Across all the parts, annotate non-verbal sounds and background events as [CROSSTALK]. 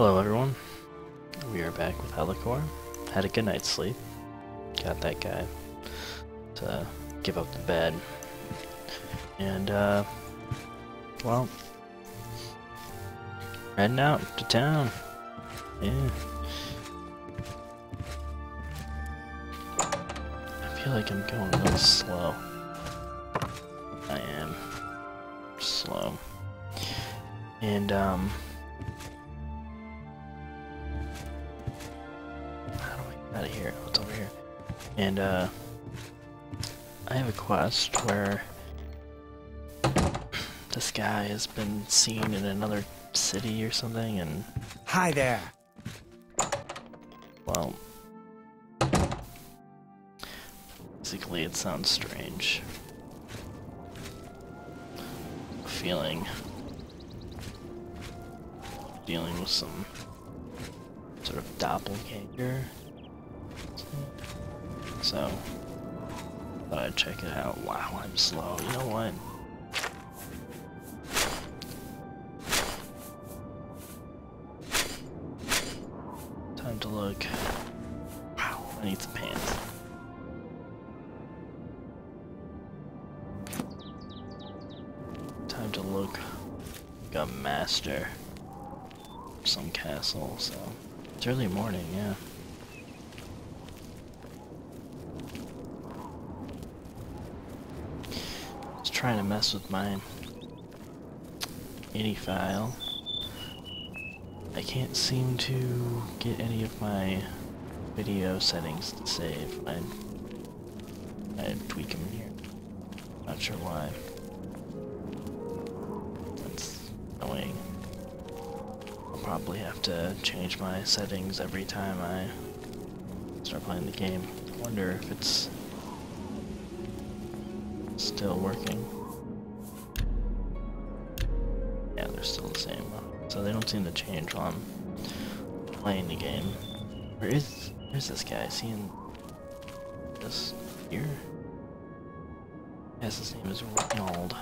Hello everyone, we are back with Helicore. Had a good night's sleep. Got that guy to give up the bed. And, uh, well, heading out to town. Yeah. I feel like I'm going a little slow. I am slow. And, um, out of here? What's over here? And, uh, I have a quest where this guy has been seen in another city or something, and, Hi there. well, basically it sounds strange. Feeling dealing with some sort of doppelganger. So, thought I'd check it out. Wow, I'm slow. You know what? Time to look. Wow, I need some pants. Time to look like a master some castle, so it's early morning, yeah. Trying to mess with my ini file. I can't seem to get any of my video settings to save. I I tweak them here. Not sure why. That's annoying. I'll probably have to change my settings every time I start playing the game. I wonder if it's still working. Yeah, they're still the same. So they don't seem to change while I'm playing the game. Where is where's this guy? Is he in this here? Yes, his name is Reynald.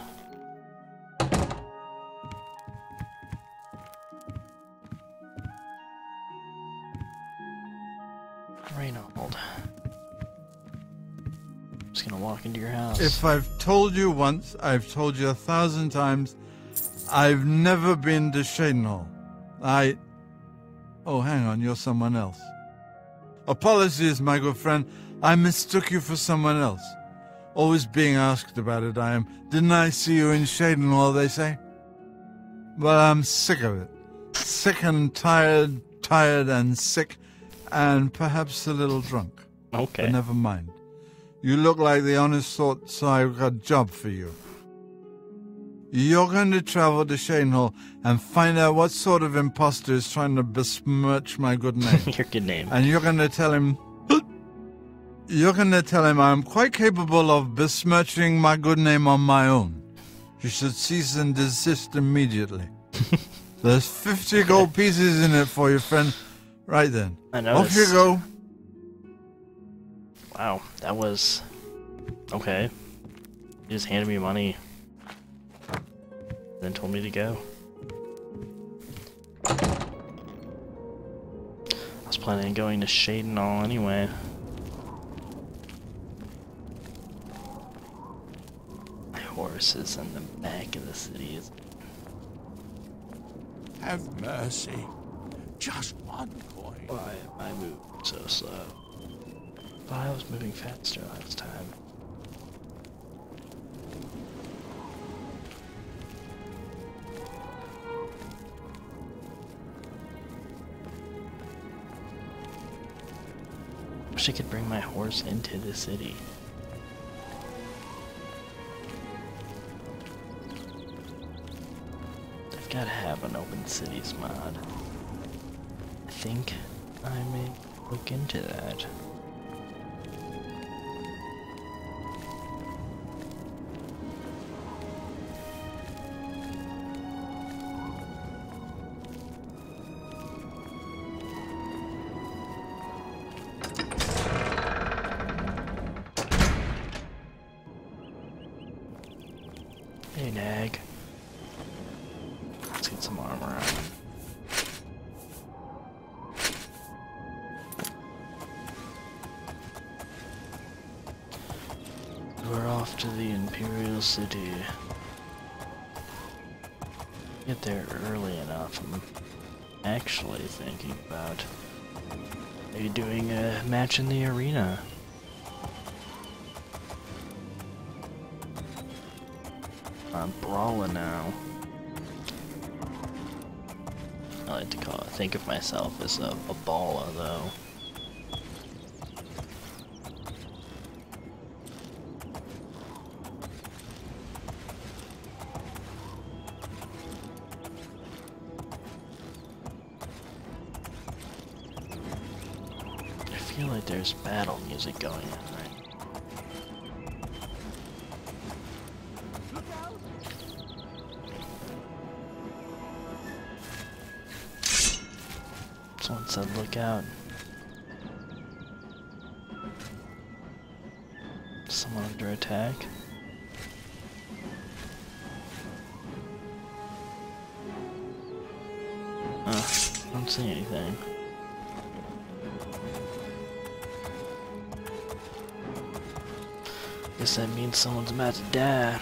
Into your house. If I've told you once, I've told you a thousand times, I've never been to Cheydinhal. I. Oh, hang on, you're someone else. Apologies, my good friend. I mistook you for someone else. Always being asked about it, I am. Didn't I see you in Cheydinhal, they say? Well, I'm sick of it. Sick and tired, tired and sick, and perhaps a little drunk. okay. But never mind. You look like the honest sort, so I've got a job for you. You're going to travel to Cheydinhal and find out what sort of impostor is trying to besmirch my good [LAUGHS] name. Your good name. and you're going to tell him. [GASPS] You're going to tell him I'm quite capable of besmirching my good name on my own. You should cease and desist immediately. [LAUGHS] There's 50 gold pieces in it for you, friend. Right then. I know. Off you go. Wow, that was okay. He just handed me money, then told me to go. I was planning on going to Cheydinhal anyway. My horse is in the back of the city. Is Have mercy. Just one coin. why am I moved so slow. I was moving faster last time. Wish I could bring my horse into the city. They've got to have an open cities mod. I think I may look into that. A in the arena. I'm brawling now. I like to call it, think of myself as a, a baller though. There's battle music going on right Someone said look out. Someone under attack. Uh, don't see anything. Guess that means someone's about to die.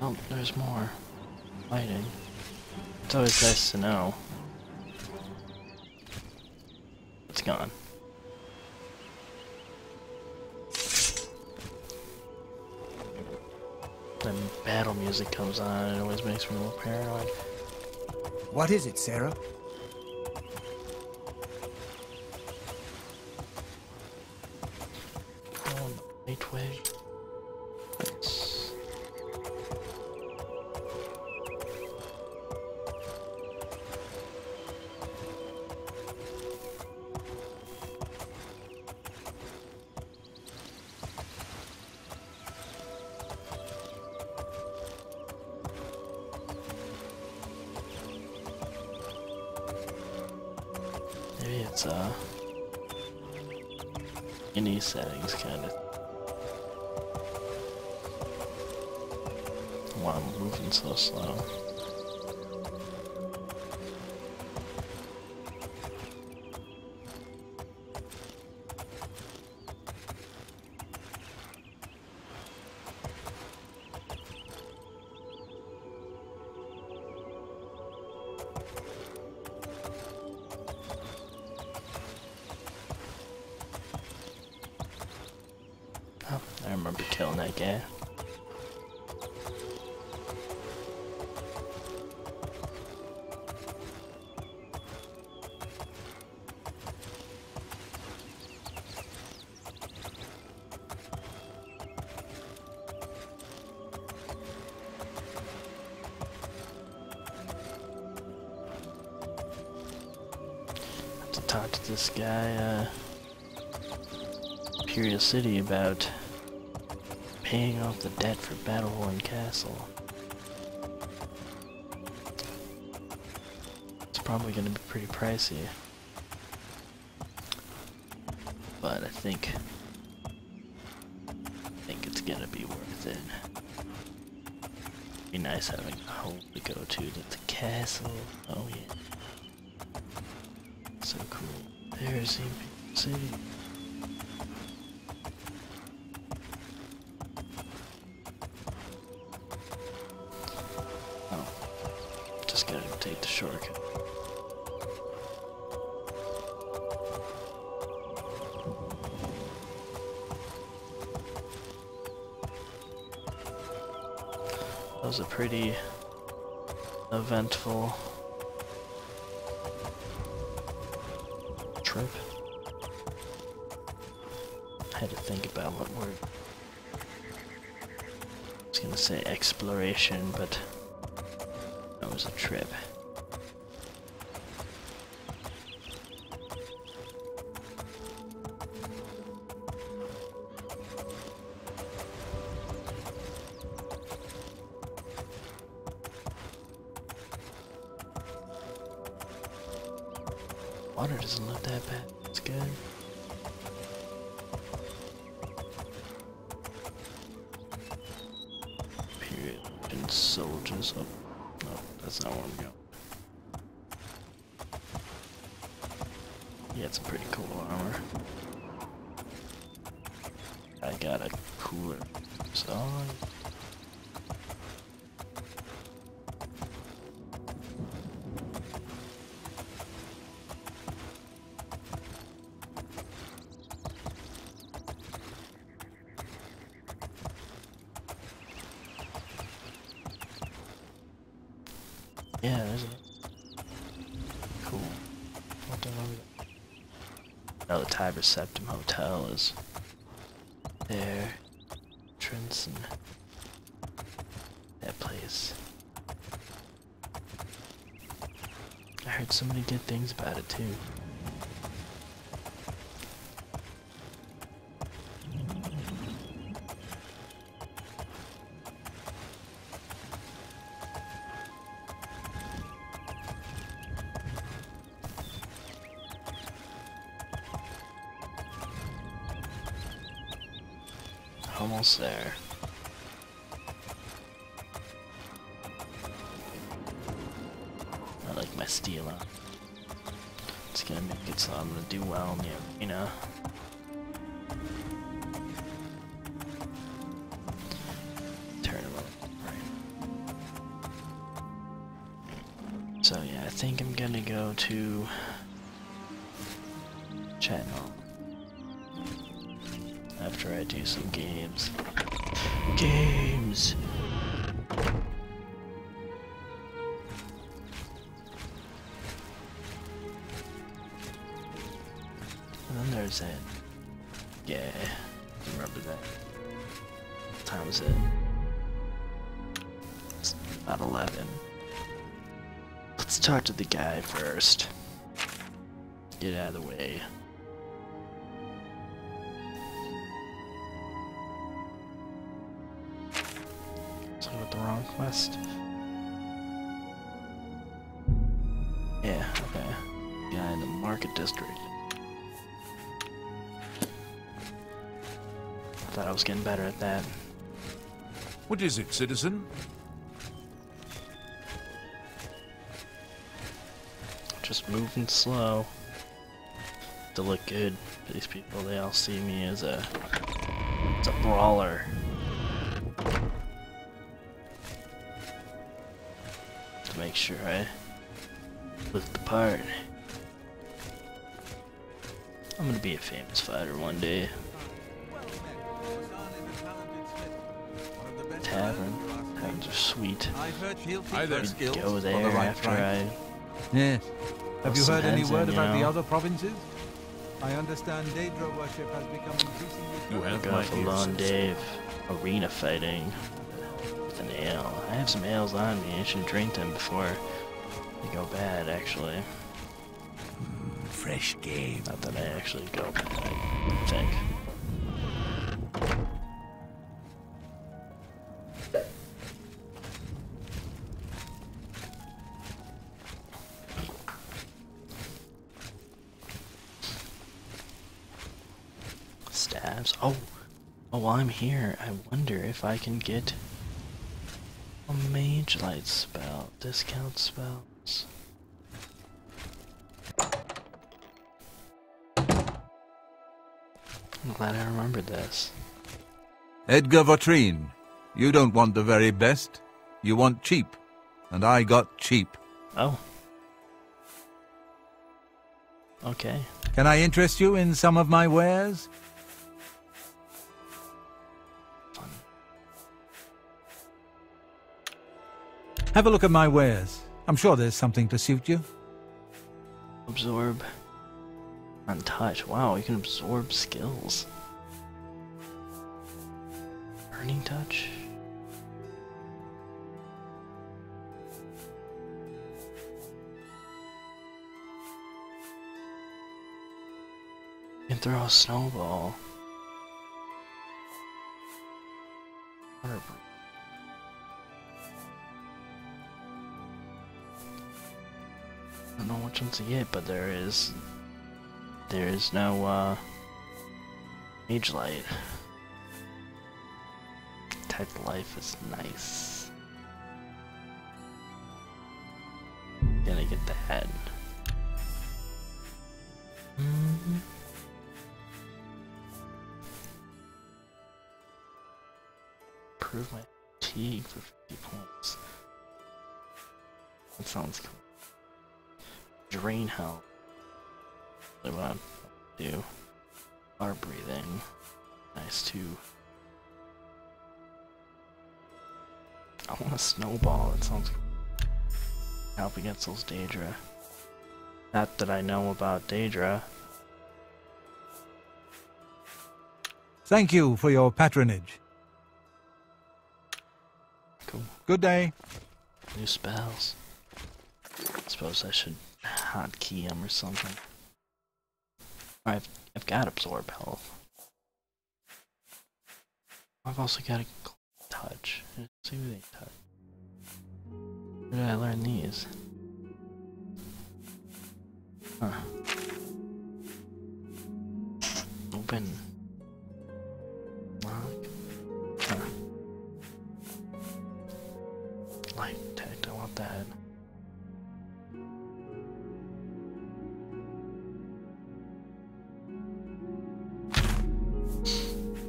Oh, there's more. Fighting. It's always nice to know. Paranoid. What is it, Sarah? It's uh ini settings kind of why I'm moving so slow. City about paying off the debt for Battlehorn Castle. It's probably going to be pretty pricey. But I think I think it's going to be worth it. Be nice having a home to go to that's the castle. Oh yeah. So cool. There's Imperial City. Was a pretty eventful trip. I had to think about what word. I was gonna say exploration, but that was a trip. Septim Hotel is there. Entrance that place. I heard so many good things about it too. Almost there. I like my steel. It's gonna make it so I'm gonna do well in the arena. Up, right. So yeah, I think I'm gonna go to some games. Games! And then there's it. Yeah, remember that. What time is it? It's about 11. Let's talk to the guy first. Get out of the way. What is it, citizen? Just moving slow. To look good these people, they all see me as a, as a brawler. To make sure I look the part. I'm gonna be a famous fighter one day. Tavern. Taverns are sweet. I've heard he'll Hi keep there. their skills Go there the right after price. I Yes. Have you heard any word in, you about the other provinces? I understand Daedra worship has become increasingly You have Go my for ear, Lon citizen. Dave arena fighting with an ale. I have some ales on me. I should drink them before they go bad, actually. Fresh game. Not that I actually go bad, I think. While I'm here, I wonder if I can get a mage light spell. Discount spells. I'm glad I remembered this. Edgar Vautrine, you don't want the very best. You want cheap. And I got cheap. Oh. Okay. Can I interest you in some of my wares? Have a look at my wares. I'm sure there's something to suit you. Absorb. Untouch. Wow, you can absorb skills. Burning touch. You can throw a snowball. Water. Don't know which ones to get, but there is there is no uh mage light. Type life is nice. Those Daedra. Not that I know about Daedra. Thank you for your patronage. Cool. Good day. New spells. I suppose I should hotkey them or something. I've I've got absorb health. I've also got a touch. Let's see who they touch. Where did I learn these? Huh. Open. Lock. Huh. Light detect, I want that.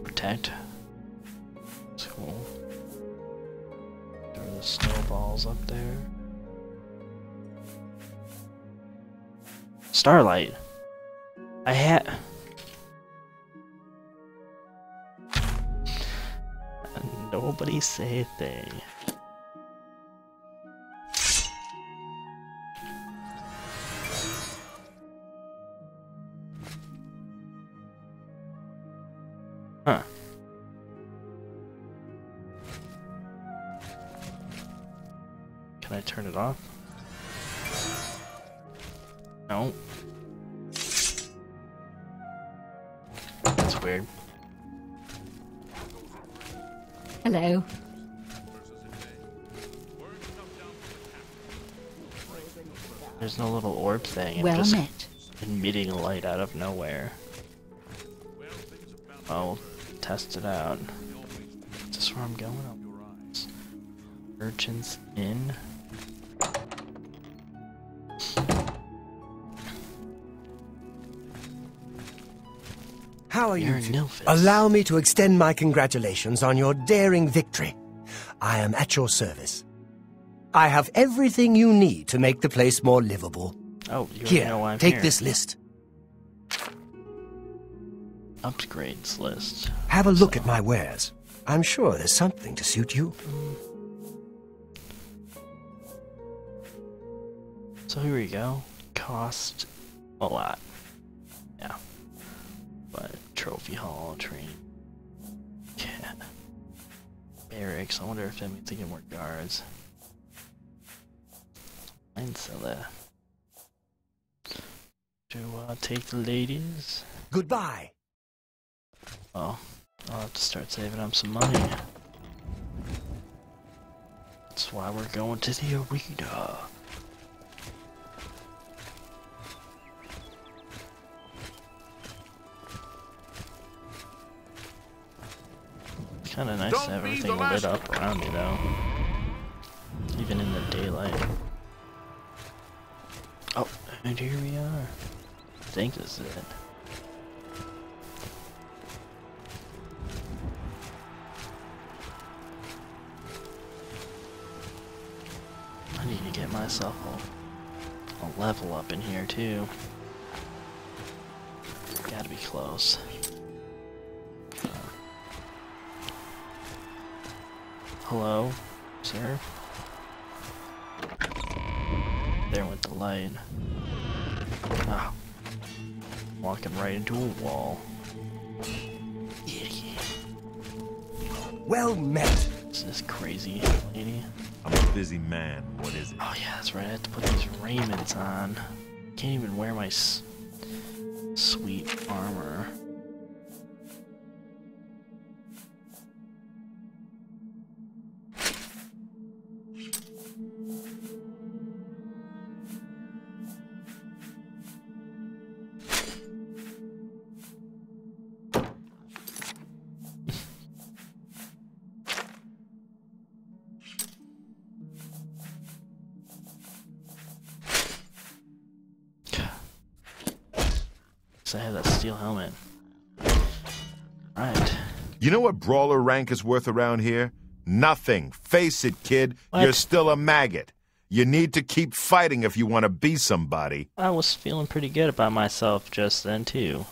Protect. Cool. Are the snowballs up there. Starlight. I had. Nobody say a thing. Allow me to extend my congratulations on your daring victory. I am at your service. I have everything you need to make the place more livable. Oh, you Here, know why I'm take here. this list. Upgrades list. Have a look at my wares. I'm sure there's something to suit you. So here we go. Cost a lot. Yeah. But trophy hall, train. Yeah. Barracks. I wonder if that means they get more guards. I'd sell that. Do uh, take the ladies? Goodbye. Oh, I'll have to start saving up some money. That's why we're going to the arena. Kind of nice Don't to have everything lit up around me, though. Even in the daylight. Oh, and here we are. I think this is it. I need to get myself a, a level up in here too. Gotta be close. Hello, sir? There went the light. Ah. Walking right into a wall. Idiot. Well met. This is crazy lady. I'm a busy man. What is it? Oh yeah, that's right. I have to put these raiments on. Can't even wear my s- sweet armor. You know what brawler rank is worth around here? Nothing. Face it, kid. What? You're still a maggot. You need to keep fighting if you want to be somebody. I was feeling pretty good about myself just then too.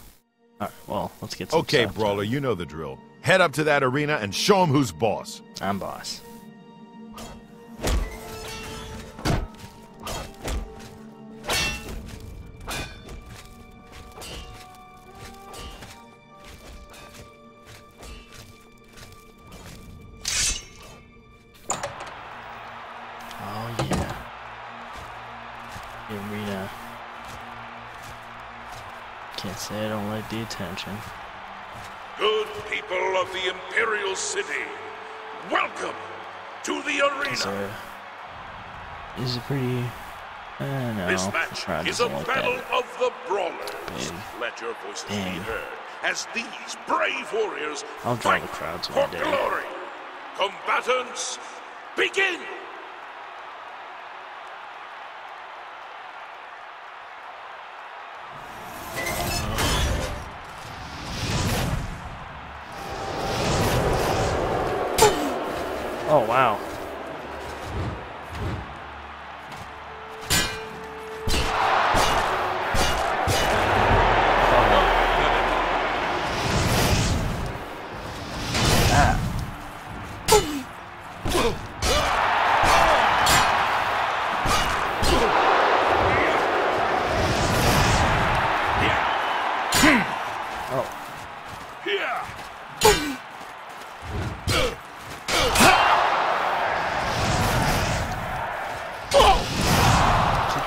Alright, well, let's get some Okay, brawler, done. you know the drill. Head up to that arena and show 'em who's boss. I'm boss. Attention. Good people of the Imperial City, welcome to the arena. there is it pretty I don't know. This match is a battle of the brawlers. Let your voices Dang. be heard as these brave warriors I'll fight the crowds for day. glory. Combatants, begin!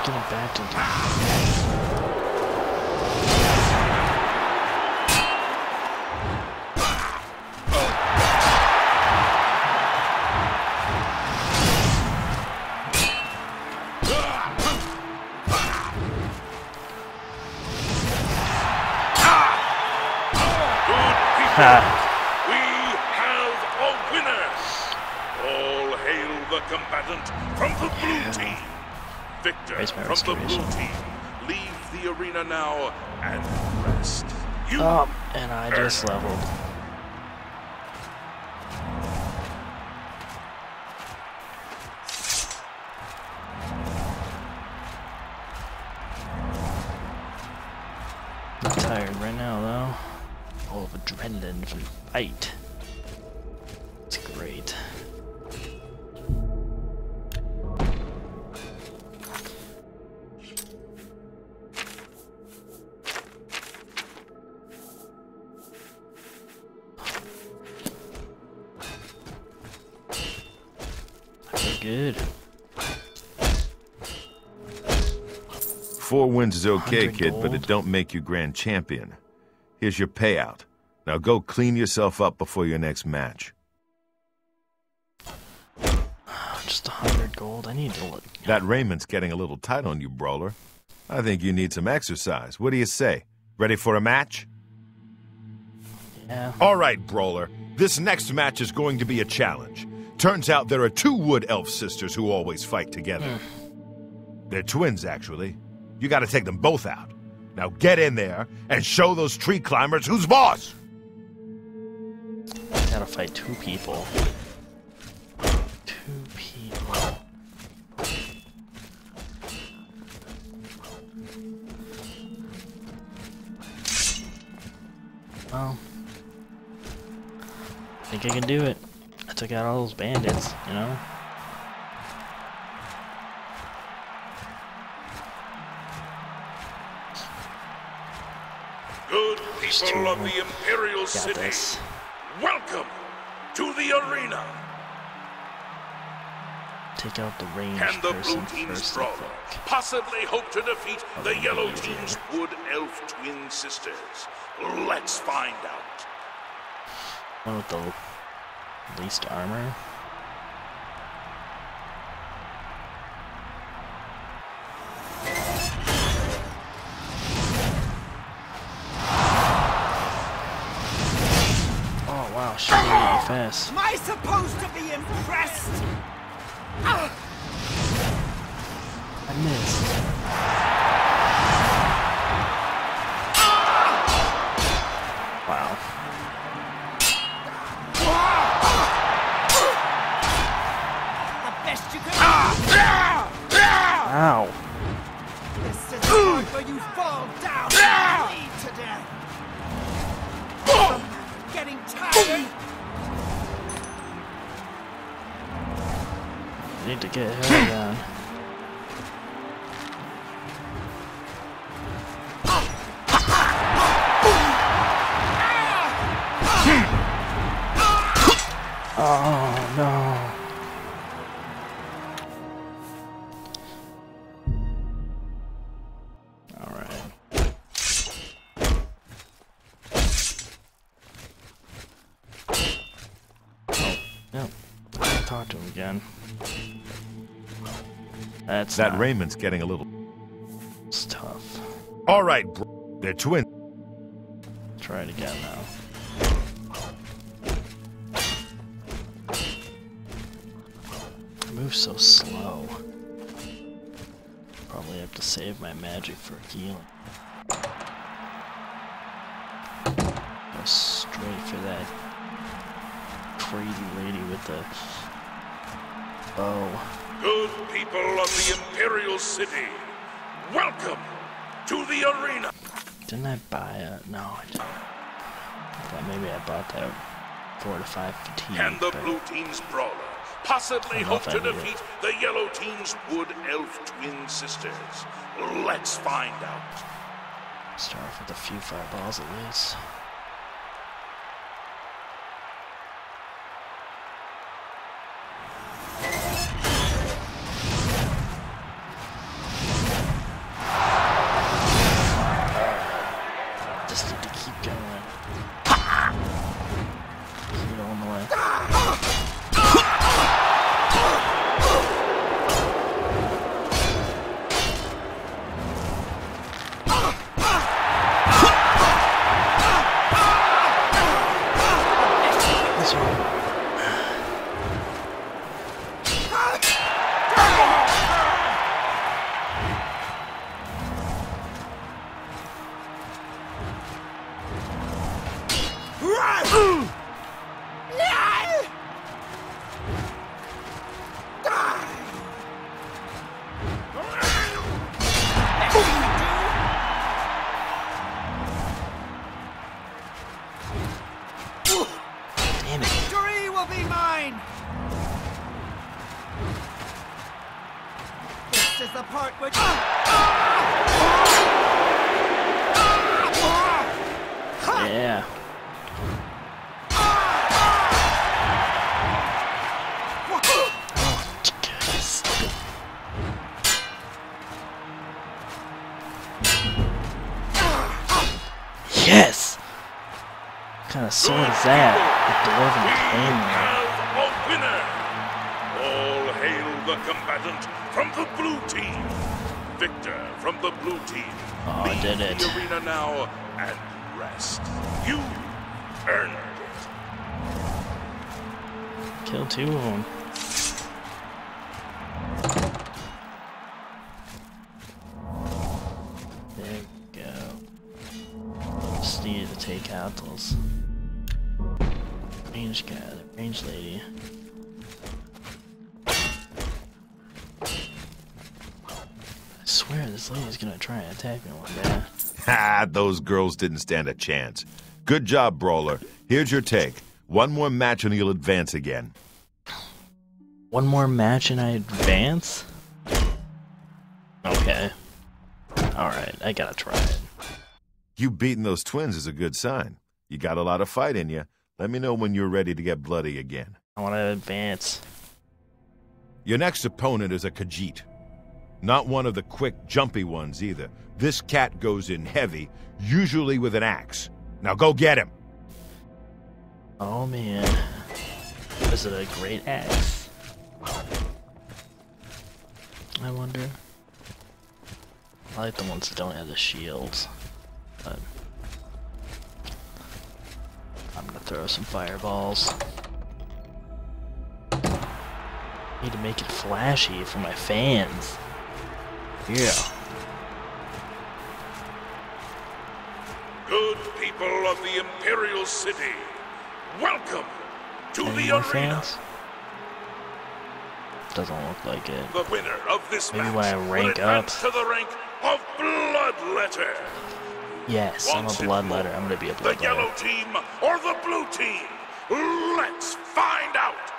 Keep getting backed into. Ha. we have a winner. All hail the combatant from the blue team. Victor from the blue team. Leave the arena now and rest. You Oh, and I just leveled. Is okay, 100 kid, but it don't make you grand champion. Here's your payout. Now go clean yourself up before your next match. [SIGHS] Just a hundred gold. I need to look. That raiment's getting a little tight on you, brawler. I think you need some exercise. What do you say? Ready for a match? Yeah. All right, brawler. This next match is going to be a challenge. Turns out there are two wood elf sisters who always fight together. Hmm. They're twins, actually. You gotta take them both out. Now get in there and show those tree climbers who's boss! I Gotta fight two people. Two people. Well, I think I can do it. I took out all those bandits, you know? There's two of the. Imperial Got City, this. welcome to the arena. Take out the range Can the blue team's brawler possibly hope to defeat the Oh, yellow yeah. team's wood elf twin sisters? Let's find out. One with the least armor. Fast. Am I supposed to be impressed? Ah! I missed. Need to get ahead again. Oh no. That Raymond's getting a little. It's tough. All right, bro. They're twins. Try it again now. Move so slow. Probably have to save my magic for healing. Go straight for that crazy lady with the bow. Good people of the Imperial City, welcome to the arena. Didn't I buy it? No, I didn't. I thought maybe I bought that fortified fatigue. Can the blue team's brawler possibly I don't know hope to need it. defeat the yellow team's wood elf twin sisters? Let's find out. Start off with a few fireballs at least. Of sword is that? The dwarven claymore. have a winner! All hail the combatant from the blue team! Victor from the blue team. Oh, I did it. The arena now and rest. You earned it. Kill two of them. Range lady. I swear this lady's gonna try and attack me one day. [LAUGHS] Ha! Those girls didn't stand a chance. Good job, Brawler. Here's your take. One more match and you'll advance again. One more match and I advance? Okay. Alright, I gotta try it. You beating those twins is a good sign. You got a lot of fight in you. Let me know when you're ready to get bloody again. I wanna advance. Your next opponent is a Khajiit. Not one of the quick, jumpy ones either. This cat goes in heavy, usually with an axe. Now go get him. Oh man. Is it a great axe? I wonder. I like the ones that don't have the shields. I'm gonna throw some fireballs. Need to make it flashy for my fans. Yeah. Good people of the Imperial City, welcome to Any the more arena. fans? Doesn't look like it. The winner of this Maybe match when I rank up. to the rank of Bloodletter. Yes, I'm a bloodletter. I'm gonna be a bloodletter. The yellow team or the blue team? Let's find out!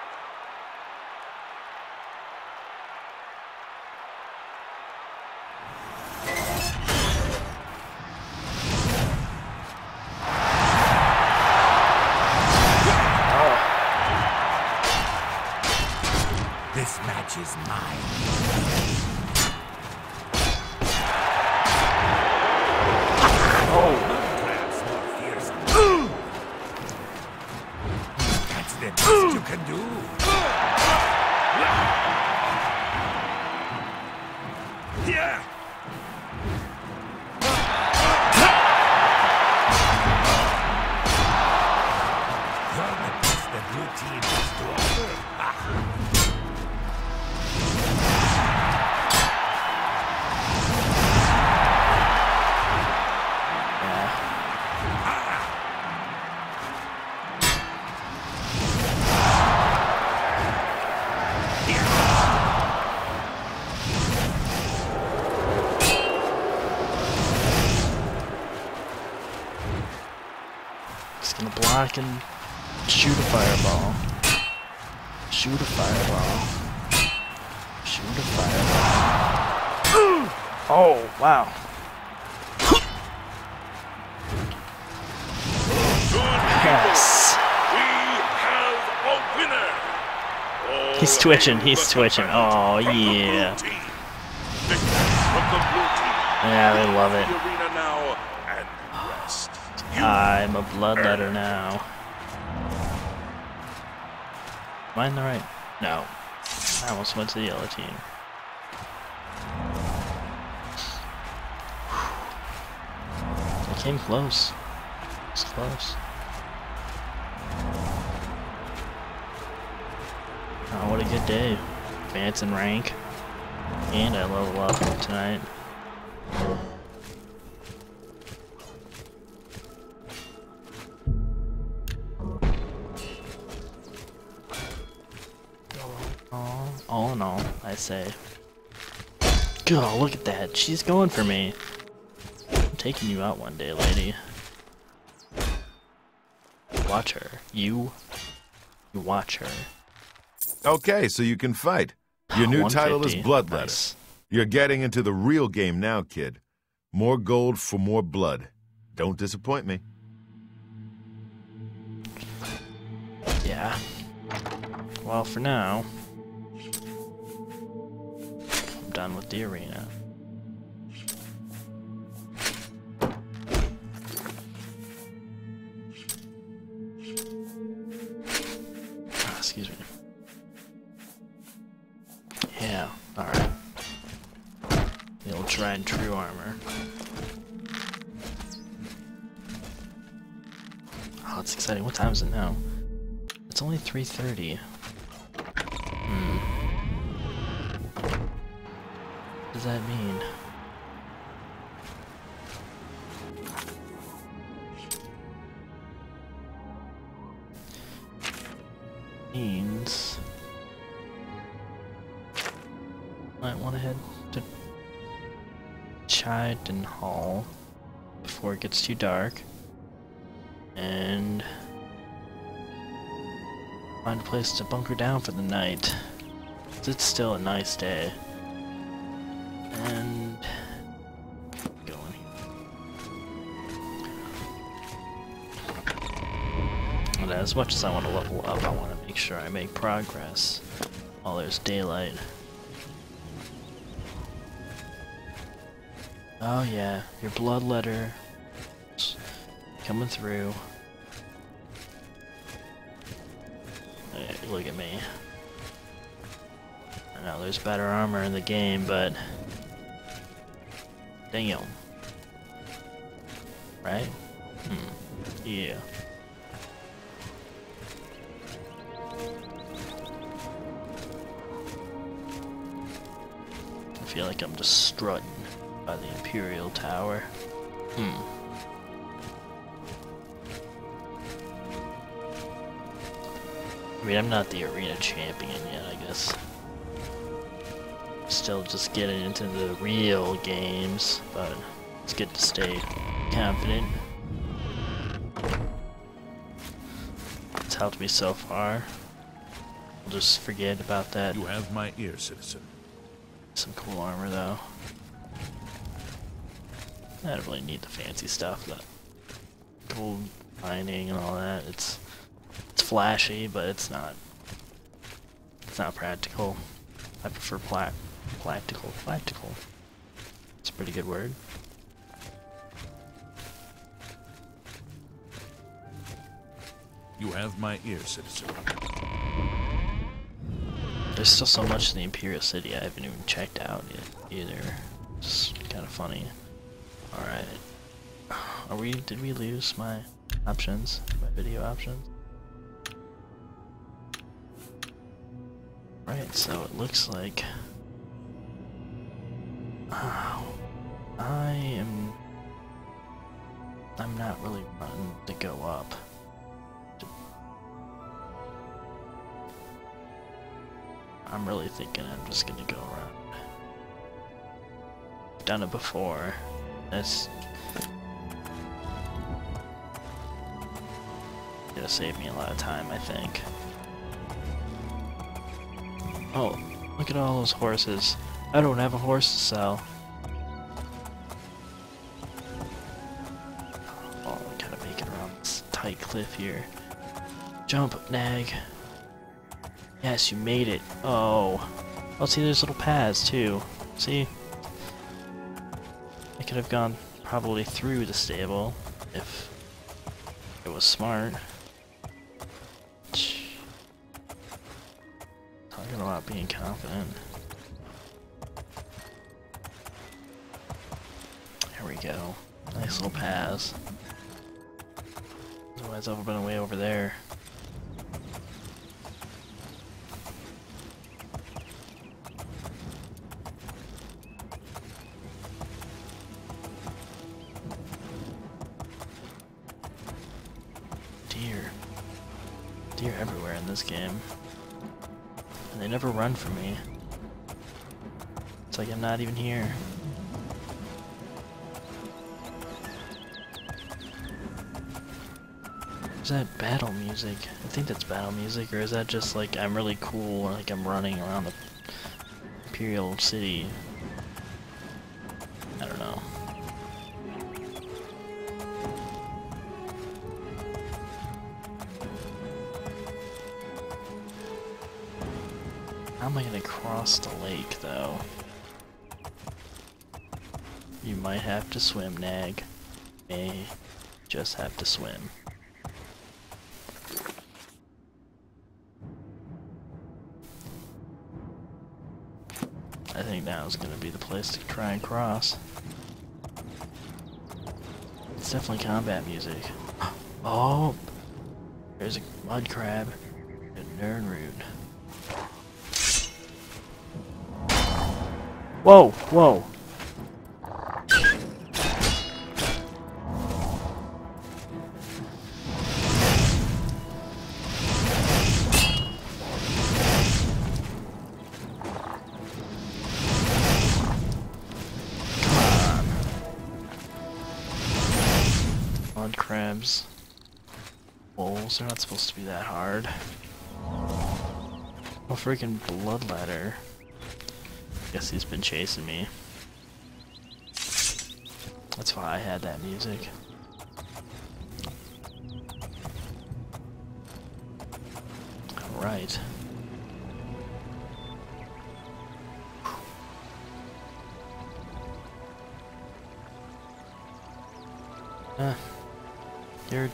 Block and shoot a fireball. Shoot a fireball. Shoot a fireball. Oh, wow. Yes. We have a winner! He's twitching, he's twitching. Oh, from the blue yeah. team. Victory from the blue team. Yeah, they love it. arena now and rest. You I'm a bloodletter now. Am I in the right? No. I almost went to the yellow team. I came close. It's close. Oh, what a good day. Advance in rank. And I level up tonight. Say. God, look at that. She's going for me. I'm taking you out one day, lady. Watch her. You. You watch her. Okay, so you can fight. Your new [SIGHS] title is 150. Bloodletter. Nice. You're getting into the real game now, kid. More gold for more blood. Don't disappoint me. Yeah. Well, for now, done with the arena. Ah, excuse me. Yeah, alright. The old tried true armor. Oh, it's exciting. What time is it now? It's only 3.30. Hmm. Does that mean? Means... Might want to head to Cheydinhal before it gets too dark. And find a place to bunker down for the night. It's still a nice day. As much as I want to level up, I want to make sure I make progress while there's daylight. Oh yeah, your bloodletter is coming through. Look at me. I know there's better armor in the game, but damn. Right? Hmm. Yeah. Feel like I'm just strutting by the Imperial Tower. Hmm. I mean, I'm not the arena champion yet, I guess. Still just getting into the real games, but it's good to stay confident. It's helped me so far. We'll just forget about that. You have my ear, citizen. Some cool armor though. I don't really need the fancy stuff, but gold mining and all that. It's it's flashy, but it's not it's not practical. I prefer plat practical. Practical. It's a pretty good word. You have my ear, citizen. There's still so much in the Imperial City I haven't even checked out yet either. It's kind of funny. Alright. Are we, did we lose my options? My video options? Right, so it looks like... Oh, I am... I'm not really wanting to go up. I'm really thinking I'm just gonna go around. I've done it before. That's gonna save me a lot of time, I think. Oh, look at all those horses. I don't have a horse to sell. Oh, we gotta make it around this tight cliff here. Jump, nag. Yes, you made it. Oh. Oh, see, there's little paths, too. See? I could have gone probably through the stable if it was smart. Talking about being confident. There we go. Nice little paths. Otherwise, I've been way over there. This game. And they never run for me. It's like I'm not even here. Is that battle music? I think that's battle music, or is that just like I'm really cool, like I'm running around the Imperial City? Lake, though? You might have to swim, Nag. May just have to swim. I think now is gonna be the place to try and cross. It's definitely combat music. [GASPS] Oh! There's a mud crab and Nirnroot. Whoa, whoa. Mud crabs. Wolves, they're not supposed to be that hard. Oh, freaking bloodletter. Guess he's been chasing me. That's why I had that music. Alright. Uh, you're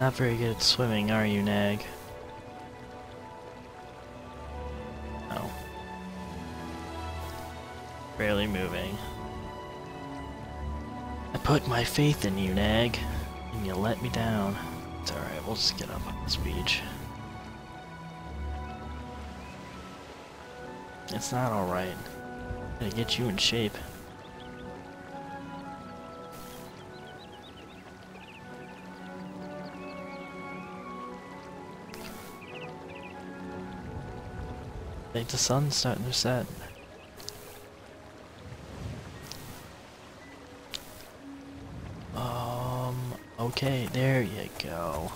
not very good at swimming, are you, Nag? Put my faith in you, Nag, and you let me down. It's alright, we'll just get up on this beach. It's not alright. Gotta get you in shape. I think the sun's starting to set. Okay, there you go.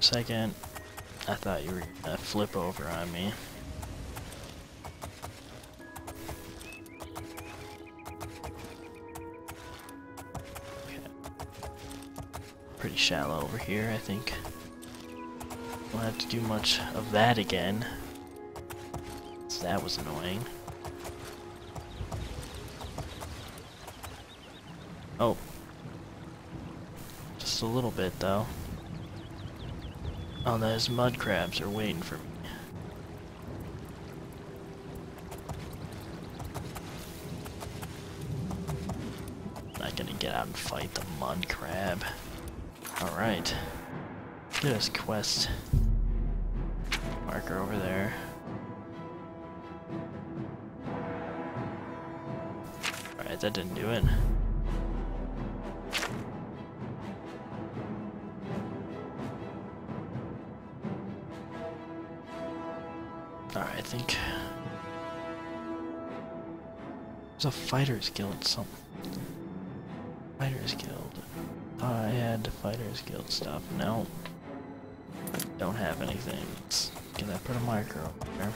second, I thought you were gonna flip over on me. Okay. Pretty shallow over here, I think. Won't have to do much of that again. So that was annoying. Oh. A little bit though. Oh, those mud crabs are waiting for me. Not gonna get out and fight the mud crab. Alright. Get us quest marker over there. Alright, that didn't do it. There's a fighters guild something. fighters guild. I had the fighters guild stuff. No. Don't have anything. Get that put a over there.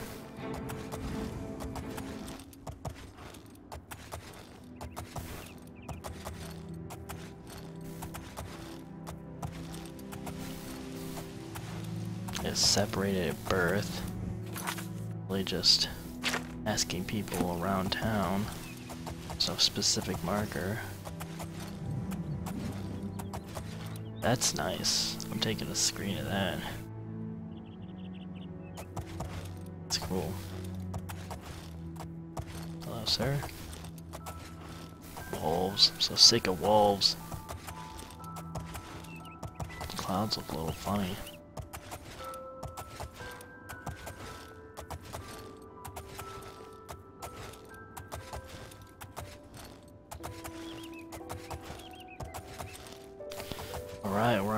Is separated at birth. Really just asking people around town. So specific marker. That's nice. I'm taking a screen of that. That's cool. Hello, sir. Wolves. I'm so sick of wolves. Clouds look a little funny.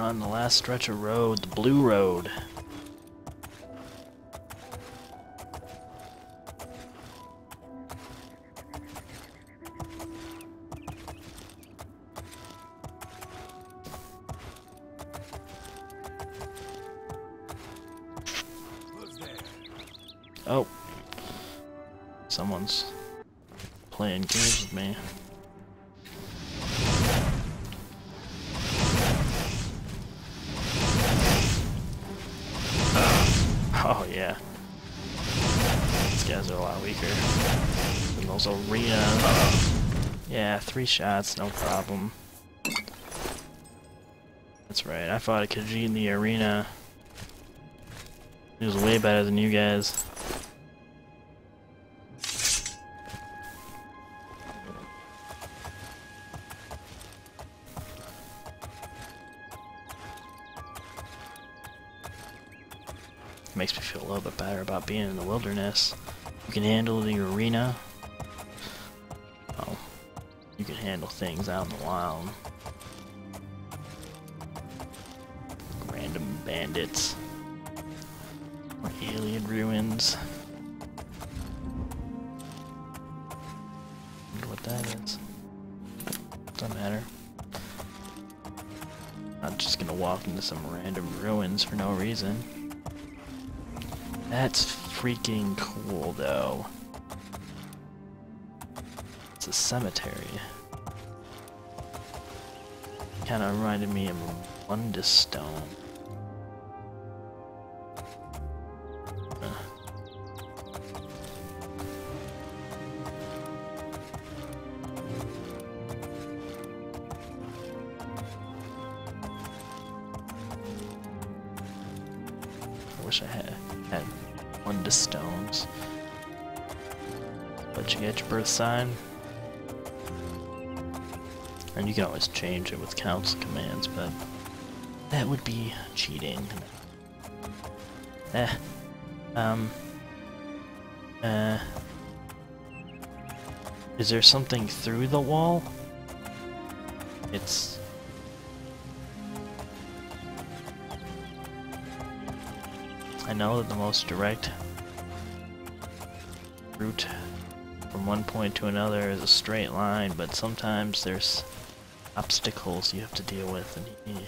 On the last stretch of road, the Blue Road. Shots, no problem. That's right, I fought a Khajiit in the arena. He was way better than you guys. Makes me feel a little bit better about being in the wilderness. You can handle the arena. Things out in the wild. Random bandits. Or alien ruins. What that is. Doesn't matter. I'm just gonna walk into some random ruins for no reason. That's freaking cool, though. It's a cemetery. Kind of reminded me of Wonderstone. Stone. I wish I had had one to stones. But you get your birth sign. And you can always change it with console commands, but that would be cheating. Eh. Um. Uh. Is there something through the wall? It's I know that the most direct route from one point to another is a straight line, but sometimes there's obstacles you have to deal with, and you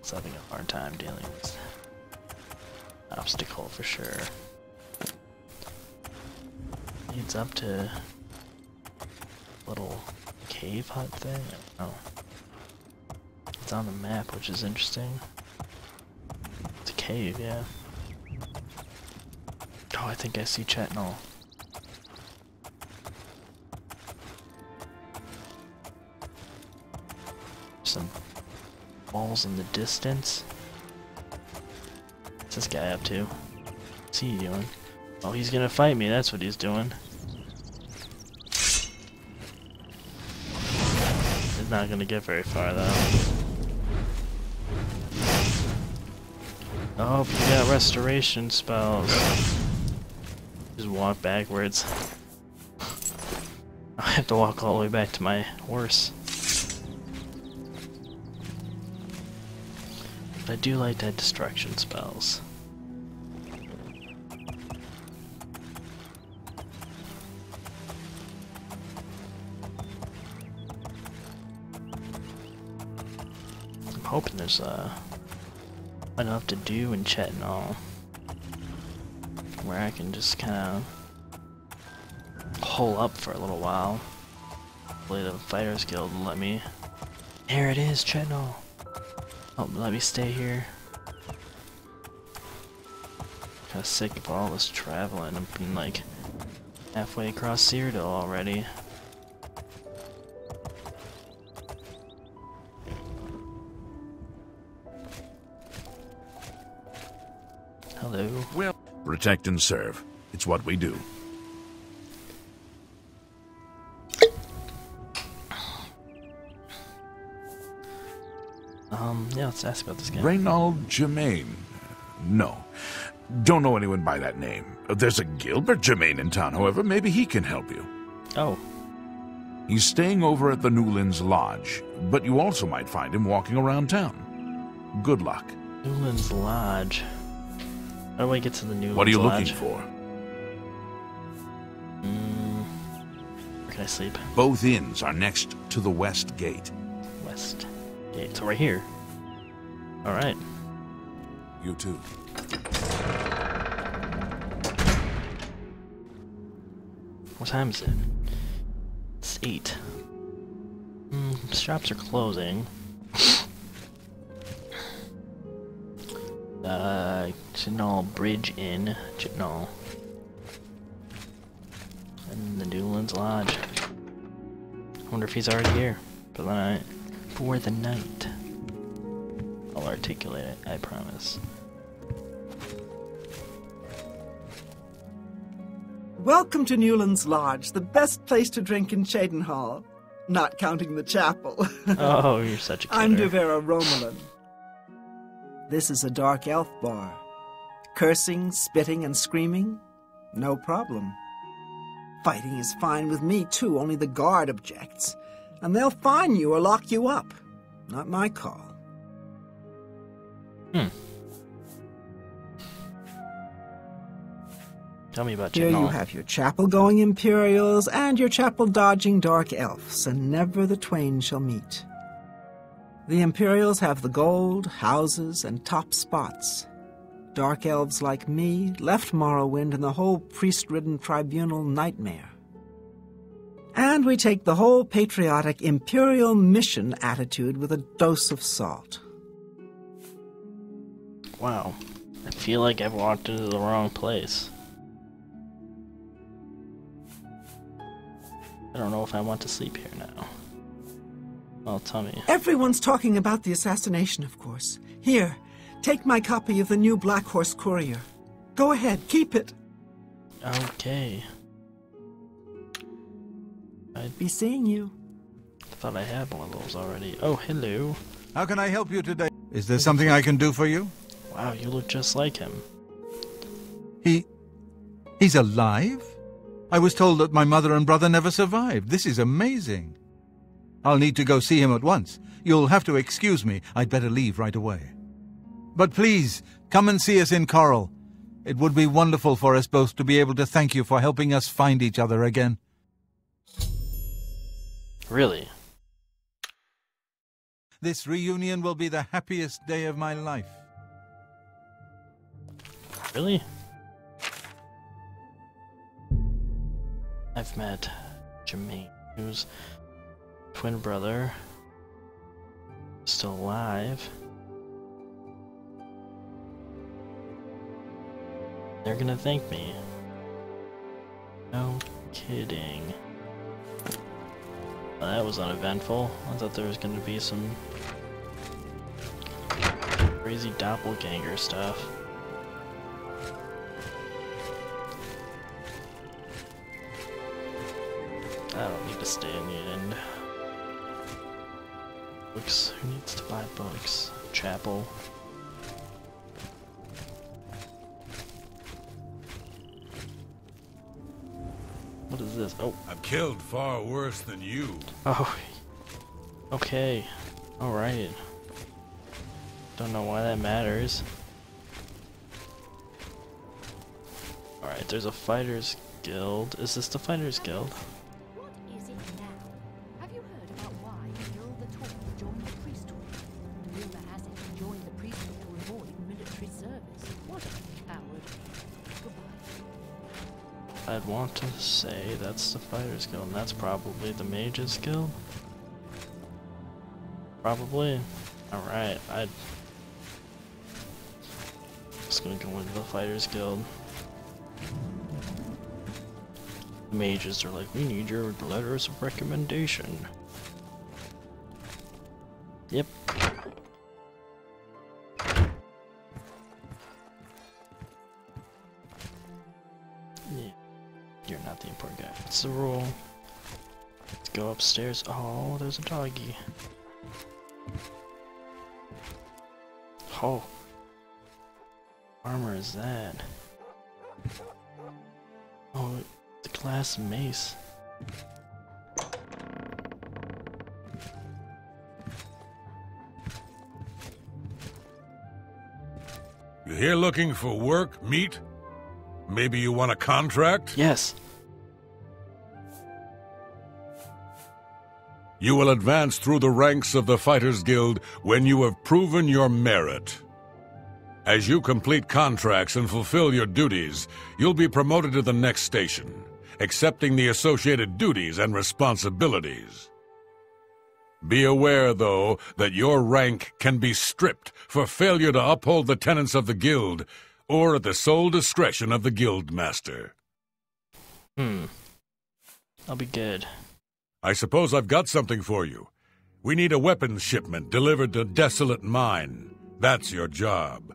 It's having a hard time dealing with obstacle for sure. Leads up to little cave hut thing. Oh, it's on the map, which is interesting. It's a cave, yeah. Oh, I think I see Cheydinhal. Balls in the distance. What's this guy up to? What's he doing? Oh, he's gonna fight me, that's what he's doing. He's not gonna get very far though. Oh, you got restoration spells. Just walk backwards. [LAUGHS] I have to walk all the way back to my horse. I do like that destruction spells. I'm hoping there's uh, enough to do in Cheydinhal. Where I can just kind of hole up for a little while. Hopefully the Fighters Guild will let me. There it is, Cheydinhal. Oh, let me stay here. Kinda sick of all this traveling. I've been like halfway across Cyrodiil already. Hello. Well, protect and serve. It's what we do. Yeah, let's ask about this guy. Reynald Jemane. No. Don't know anyone by that name. There's a Gilbert Jemane in town, however. Maybe he can help you. Oh, He's staying over at the Newlands Lodge, but you also might find him walking around town. Good luck. Newlands Lodge. How do I get to the Newlands Lodge? What are you Lodge? looking for? Mm, where can I sleep? Both inns are next to the West Gate. West Gate. So right here. Alright. You too. What time is it? It's 8. Mm, shops are closing. [LAUGHS] uh, Cheydinhal Bridge Inn. Cheydinhal. And the Newlands Lodge. I wonder if he's already here for the night. For the night. Articulate it, I promise. Welcome to Newlands Lodge, the best place to drink in Cheydinhal. Not counting the chapel. [LAUGHS] Oh, you're such a kidder. I'm Dervera Romalen. This is a dark elf bar. Cursing, spitting, and screaming? No problem. Fighting is fine with me, too, only the guard objects. And they'll fine you or lock you up. Not my call. Hmm. Tell me about Here you have your chapel going Imperials and your chapel dodging dark elves, and never the twain shall meet. The Imperials have the gold, houses, and top spots. Dark elves like me left Morrowind and the whole priest ridden tribunal nightmare. And we take the whole patriotic Imperial mission attitude with a dose of salt. Wow. I feel like I've walked into the wrong place. I don't know if I want to sleep here now. Well, tell me. Everyone's talking about the assassination, of course. Here, take my copy of the new Black Horse Courier. Go ahead, keep it. Okay. I'd Be seeing you. thought I had one of those already. Oh, hello. How can I help you today? Is there something I can do for you? Wow, you look just like him. He. He's alive? I was told that my mother and brother never survived. This is amazing. I'll need to go see him at once. You'll have to excuse me. I'd better leave right away. But please, come and see us in Chorrol. It would be wonderful for us both to be able to thank you for helping us find each other again. Really? This reunion will be the happiest day of my life. Really? I've met Jemane, whose twin brother still alive. They're gonna thank me. No kidding. Well, that was uneventful. I thought there was gonna be some crazy doppelganger stuff. I don't need to stay in the end. Books. Who needs to buy books? Chapel. What is this? Oh, I've killed far worse than you. oh. Okay. Alright. Don't know why that matters. Alright, there's a fighters guild. Is this the fighters guild? Say that's the Fighters Guild, and that's probably the Mages Guild. Probably. Alright, I'd... Just gonna go into the Fighters Guild. The mages are like, we need your letters of recommendation. The rule. Let's go upstairs. Oh, there's a doggy. Oh. Armor is that? Oh, the glass mace. You here looking for work, meat? Maybe you want a contract? Yes. You will advance through the ranks of the Fighters Guild when you have proven your merit. As you complete contracts and fulfill your duties, you'll be promoted to the next station, accepting the associated duties and responsibilities. Be aware, though, that your rank can be stripped for failure to uphold the tenets of the Guild, or at the sole discretion of the Guild Master. Hmm. I'll be good. I suppose I've got something for you. We need a weapons shipment delivered to Desolate Mine. That's your job.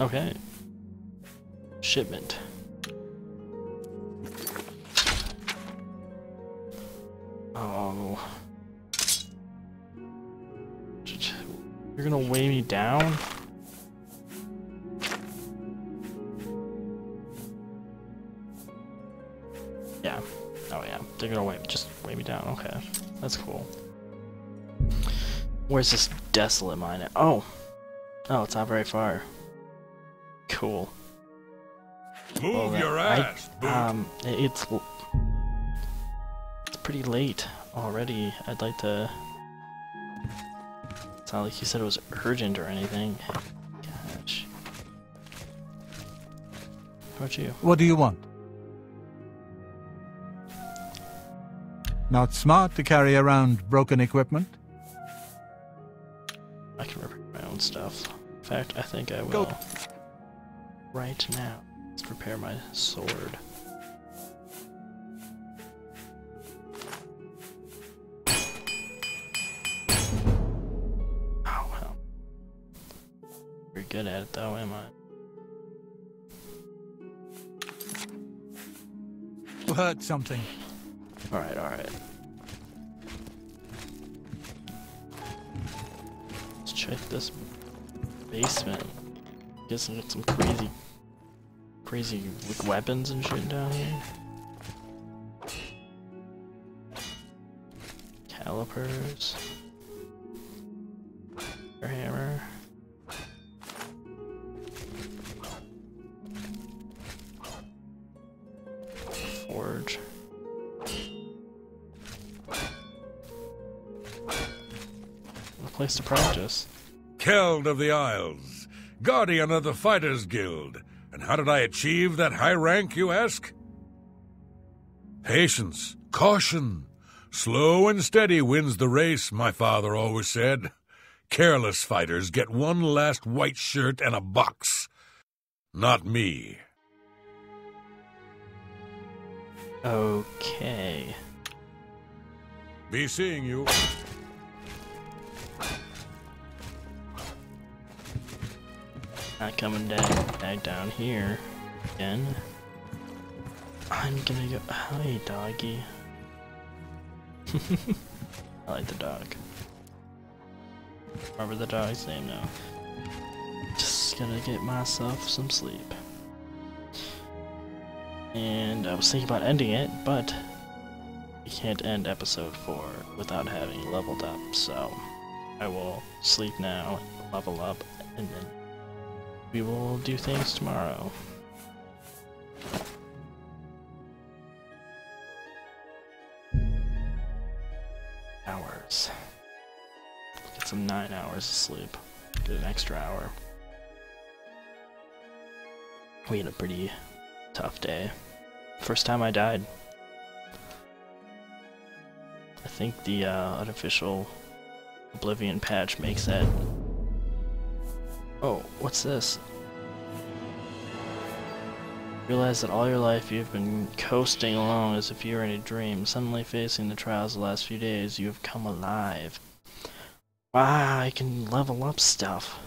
Okay. Shipment. Oh. You're gonna weigh me down? Yeah. Oh yeah. They're gonna weigh just weigh me down. Okay. That's cool. Where's this desolate mine at? Oh. Oh, it's not very far. Cool. Move Well, your I- ass, Boot. Um, it- it's it's pretty late already. I'd like to. It's not like you said it was urgent or anything. Gosh. How about you? What do you want? Not smart to carry around broken equipment? I can repair my own stuff. In fact, I think I will. Go. Right now. Let's repair my sword. Oh, well. Very good at it though, am I? Heard something. Alright, alright. Let's check this basement. Guessing it's some crazy, crazy like, weapons and shit down here. Calipers. Place to practice. Keld of the Isles, guardian of the Fighters Guild. And how did I achieve that high rank, you ask? Patience, caution. Slow and steady wins the race, my father always said. Careless fighters get one last white shirt and a box. Not me. Okay. Be seeing you. Not coming down, down here again. I'm gonna go. Hi, doggy. [LAUGHS] I like the dog. Remember the dog's name now. Just gonna get myself some sleep. And I was thinking about ending it, but we can't end episode 4 without having leveled up, so I will sleep now, level up, and then we will do things tomorrow. Hours. Get some nine hours of sleep. Get an extra hour. We had a pretty tough day. First time I died. I think the uh, unofficial Oblivion patch makes that. Oh, what's this? Realize that all your life you've been coasting along as if you were in a dream. Suddenly facing the trials of the last few days, you have come alive. Wow, I can level up stuff.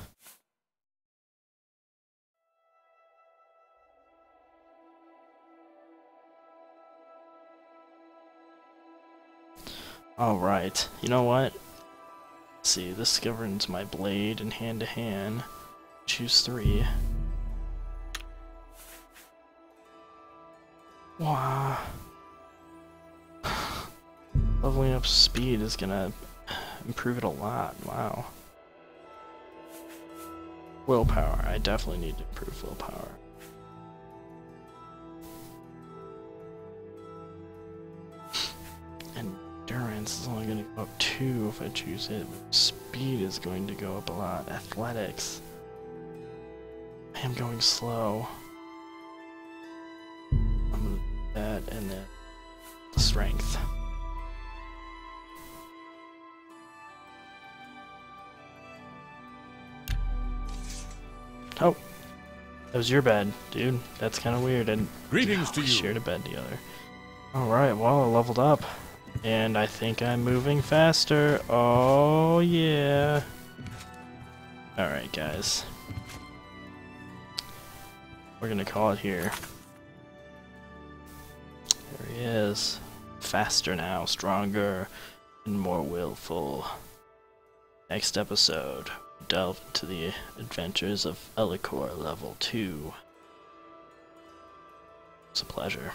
Alright, you know what? Let's see, this governs my blade and hand to hand. Choose three. Wow. [SIGHS] Leveling up speed is gonna improve it a lot. Wow. Willpower. I definitely need to improve willpower. [SIGHS] Endurance is only going to go up 2 if I choose it. Speed is going to go up a lot. Athletics. I am going slow. I'm going to do that and then the strength. Oh, that was your bed, dude. That's kind of weird. And Greetings to you. shared a bed together. All right, well, I leveled up, and I think I'm moving faster. Oh yeah. All right, guys. We're gonna call it here. There he is. Faster now, stronger, and more willful. Next episode, delve into the adventures of Elekor level 2. It's a pleasure.